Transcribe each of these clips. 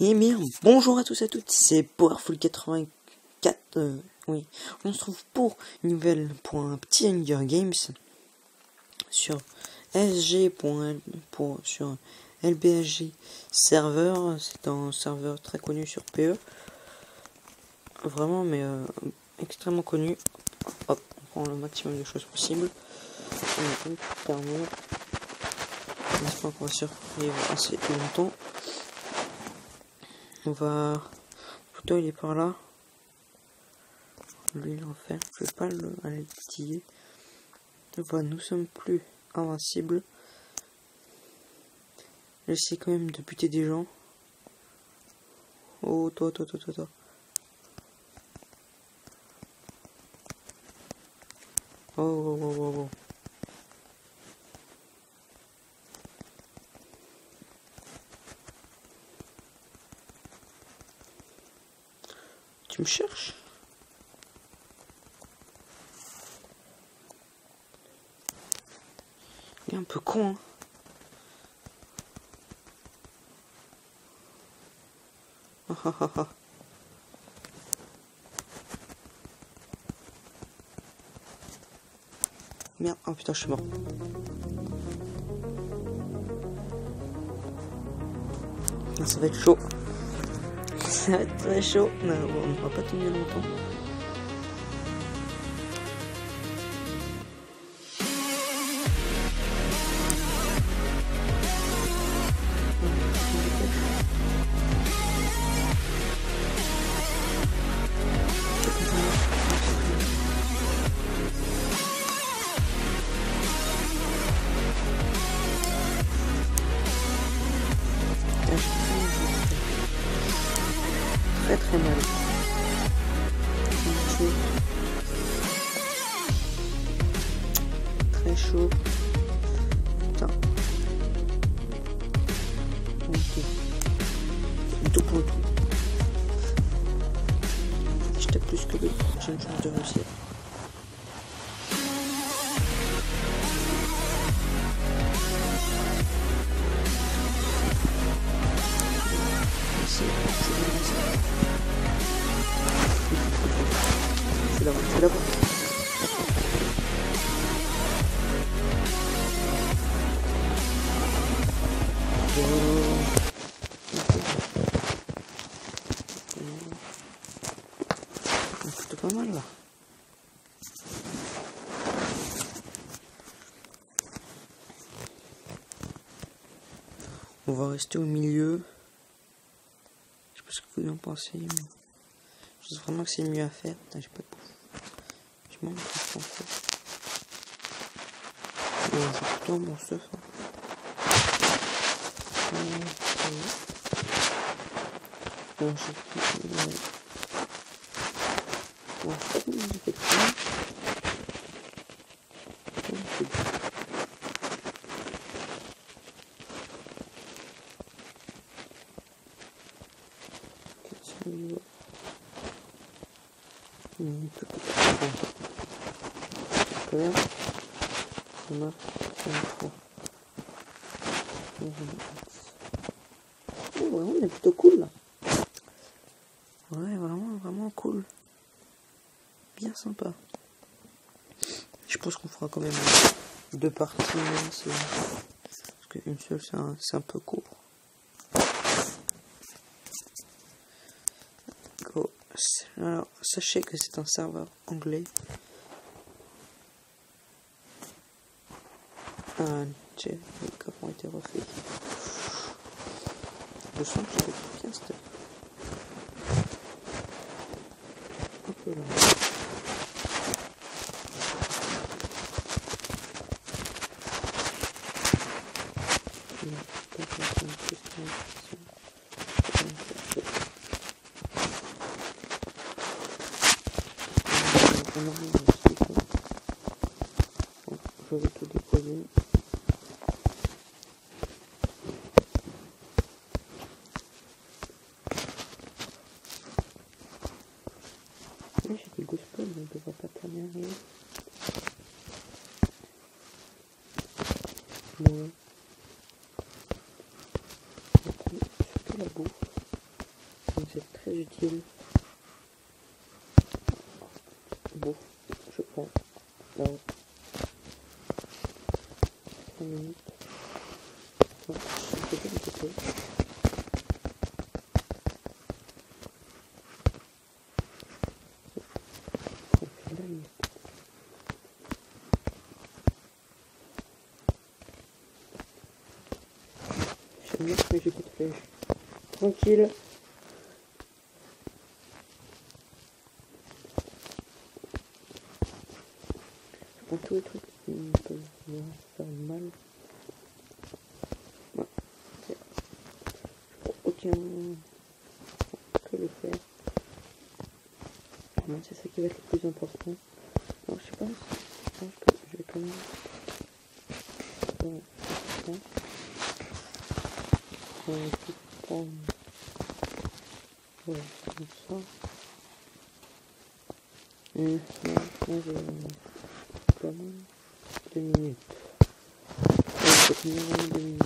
Eh bien, bonjour à tous et à toutes, c'est Powerful84. Euh, oui, on se trouve pour une nouvelle, pour petit Hunger Games sur sg. Pour, sur LBSG serveur. C'est un serveur très connu sur PE. Vraiment, mais euh, extrêmement connu. Hop, on prend le maximum de choses possibles. On va survivre assez longtemps. On va... Plutôt il est par là. Lui l'enfer. Je vais pas le aller titiller. Voilà, nous sommes plus invincibles. J'essaie quand même de buter des gens. Oh, toi, toi, toi, toi, toi. Oh, oh, oh, oh, oh. Me Il est un peu con, hein. Merde, oh putain, je suis mort. Ça va être chaud. Ça va être très chaud. Non, on ne va pas tenir longtemps. Très très mal. Très chaud. Putain. Ok. Le tout. Si je plus que lui, j'ai une chance de réussir. C'est pas mal là. On va rester au milieu. Je sais pas ce que vous en pensez, mais je pense vraiment que c'est mieux à faire. Bouffe. Je manque de bouffe ça. Oh. On a un fois. Vraiment, on est plutôt cool là. Ouais, vraiment, vraiment cool. Bien sympa. Je pense qu'on fera quand même deux parties, même si... Parce qu'une seule, c'est un, un peu court. Alors, sachez que c'est un serveur anglais. Ah, tiens, les coffres ont été refaits. Je sens que j'avais bien cette... Un peu là. Je vais tout déposer. Là, j'ai des goosebumps, mais je ne devrais pas planer rien. Bouffe. très utile. Bon, je prends. Dans 5 minutes. Ouais, je fais un petit peu. Oh, là, il- Bien mais j'ai pas de flèche. Tranquille. Je prends tous les trucs qui peuvent faire mal. Ouais. Aucun que le. Ouais, c'est ça qui va être le plus important. Je pense, je pense que je vais quand même. Va tout prendre. Ouais, comme ça. Moi j'ai quand même deux minutes. Vraiment deux minutes.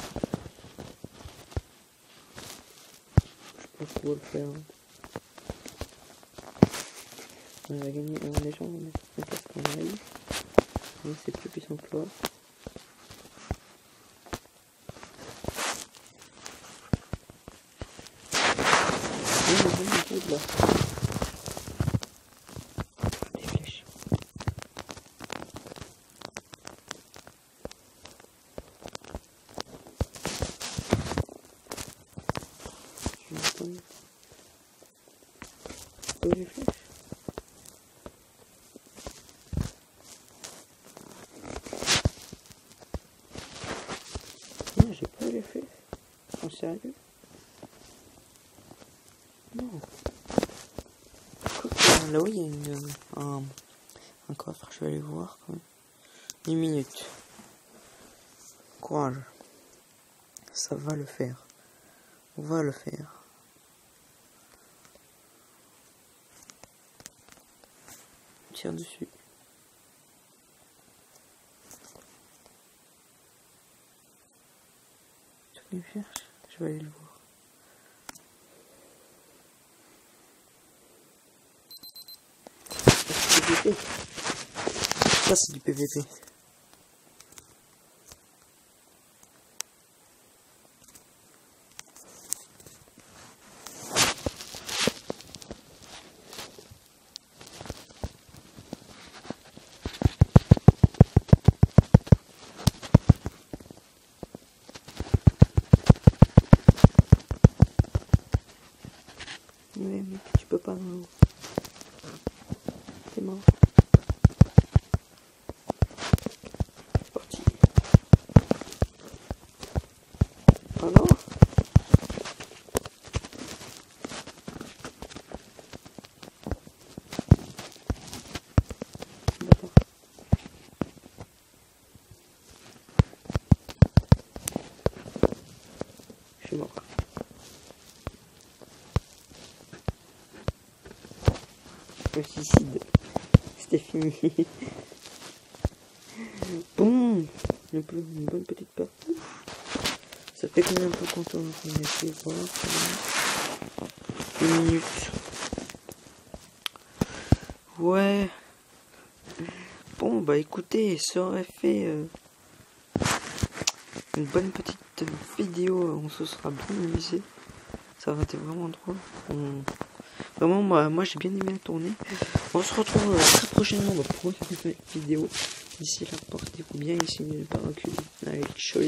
Je pense qu'on va le faire. On va gagner, alors les gens vont mettre un casque en live. Mais c'est plus puissant que toi. Oui, mais là. Les flèches. Vais attendre. Où les flèches Non, j'ai pas les flèches. En sérieux? Non. Là-haut, il y a une, un, un coffre, je vais aller voir quand même. Une minute. Courage. Ça va le faire. On va le faire. Tire dessus. Tu Je vais aller le voir. C'est du PVP. Ça, c'est du PVP. Ouais, mais tu peux pas parti. Oh non. Je suis mort. Suicide. C'était fini. bon, un peu, une bonne petite partie. Ça fait tourne On a fait voir. Une minute. Ouais. Bon, bah écoutez, ça aurait fait euh, une bonne petite vidéo. On se sera bien amusé. Ça aurait été vraiment drôle. Vraiment, moi, moi j'ai bien aimé la tournée. On se retrouve euh, très prochainement pour une nouvelle vidéo. D'ici là, portez-vous bien ici, ne pas reculer. Allez, ciao.